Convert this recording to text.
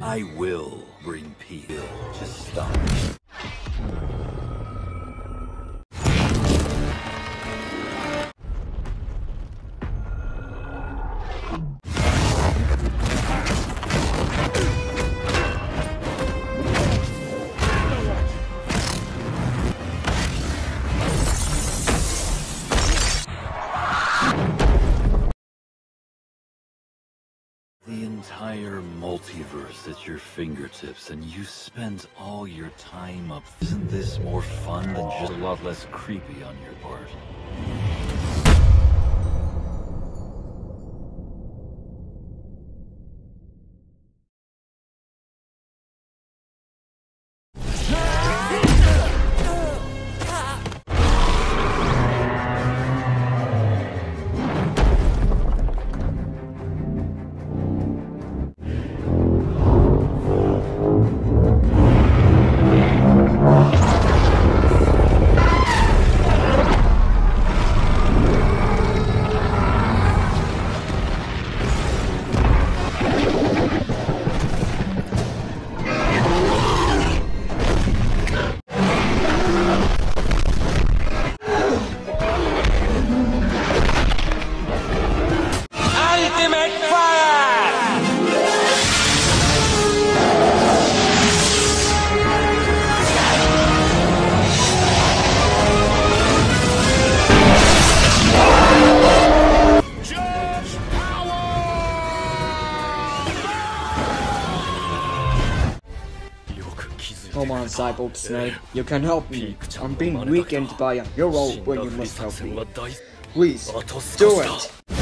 I will bring peace. Just stop. The entire multiverse at your fingertips, and you spend all your time up. Isn't this more fun than just a lot less creepy on your part? Come on, Cyborg Snake, you can help me. I'm being weakened by a hero when you must help me. Please, do it!